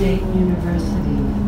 State University.